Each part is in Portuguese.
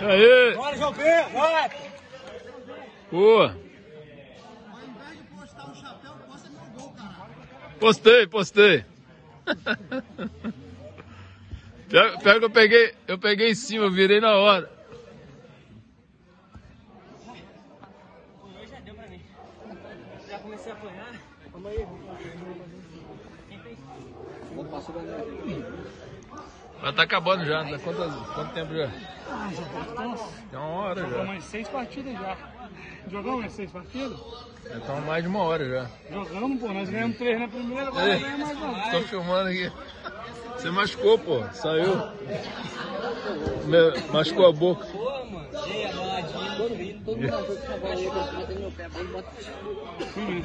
Aê! Bora, João Pedro, vai! Boa! Postei, postei. Pega, pega, eu peguei, eu peguei em cima, eu virei na hora. Hoje já deu pra mim. Já comecei a apanhar. Vamos aí. Quem fez? Mas tá acabando já, tá quantas, quanto tempo já? Ah, já tá Tem uma hora já. umas seis partidas já. Jogamos umas seis partidas? Então mais de uma hora já. Jogamos, pô. Nós ganhamos três na primeira, agora Ei, ganhamos mais uma. Tô filmando aqui. Você machucou, pô. Saiu. Machucou a boca. Pô, mano. A. Todo mundo, todo mundo achou que essa bola ia bater meu pé. Aí bota.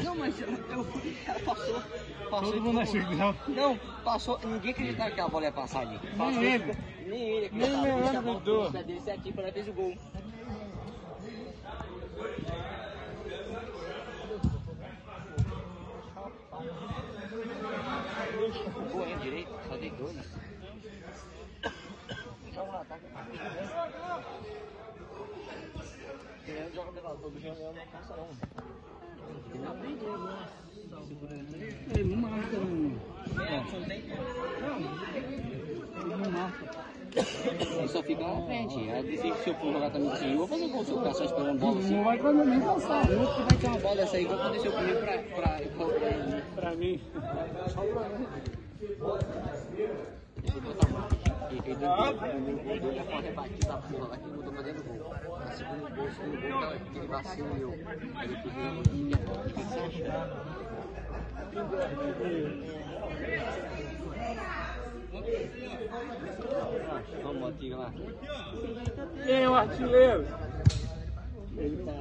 Não, mas eu, fui, ela passou. Passou Todo mundo achou que não. Não, passou. Ninguém acreditava que a bola ia passar ali. Passou, Nem ele. Nem ele Nem acreditava. ele a bola acreditou. no pé dele certinho, para fez o gol. Gol, hein, direito. Só dei dois. Vamos lá, tá? Não. Ele né? Ele não marca, não. É, Ele. Ele só fica na frente. Aí se eu for jogar também com eu vou fazer gol se eu ficar só esperando bola assim. Não vai fazer nem passar. Nunca vai ter uma bola dessa aí, igual aconteceu comigo pra, pra, pra, pra ele. Pra mim. Eu botar uma. Ele deu ele deu uma rebatida da porra lá que ele botou pra dentro do gol. No segundo gol, o segundo gol, tá- aquele vacilo meu. Aí eu fui ver e o que você acha? Vamos, Motiga lá. Quem é o artilheiro? Ele tá.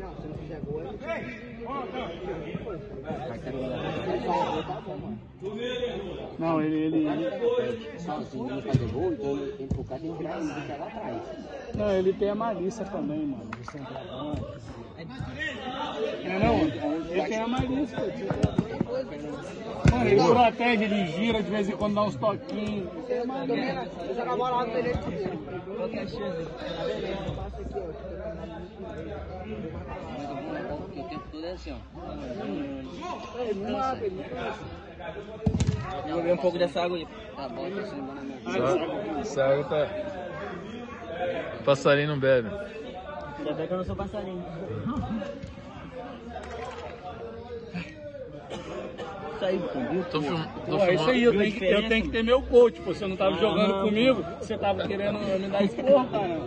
Não, se não fizer gol, ele Não, ele, ele, ele- sozinho não fazer gol, então ele tem que tem lá atrás. Não, ele tem a malícia também, mano. De centroavante. É não? Ele tem a malícia, pô. Ele protege, ele gira, de vez em quando dá uns toquinhos. Ele tem a malícia. Joga a bola lá no dele. O tempo todo é assim, ó. Vou beber um pouco dessa água aí. Tá bom, tá sendo essa água tá. Passarinho não bebe. Ainda bem que eu não sou passarinho. Tô, film, tô Pô, é isso aí, eu tenho, que, eu tenho que ter meu coach, pô. Você não tava jogando comigo, você tava querendo me dar esporro, cara.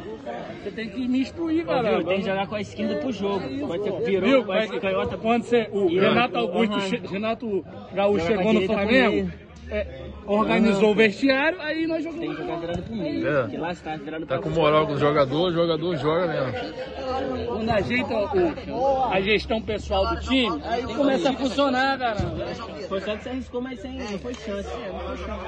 Você tem que me instruir, cara. Tem que jogar com a esquerda pro jogo. Pode ser virou, Viu? pode ser canhota. quando você, o Renato Augusto, Renato Gaúcho chegou no Flamengo. É, organizou o vestiário, aí nós Tem que jogamos. jogar virando pro meio. É. Que lá está virando Tá pra com moral com o jogador, o jogador joga mesmo. Quando ajeita o- a gestão pessoal do time, aí começa a funcionar, cara. Foi só que você arriscou, mas sem, não foi chance. É, não foi chance.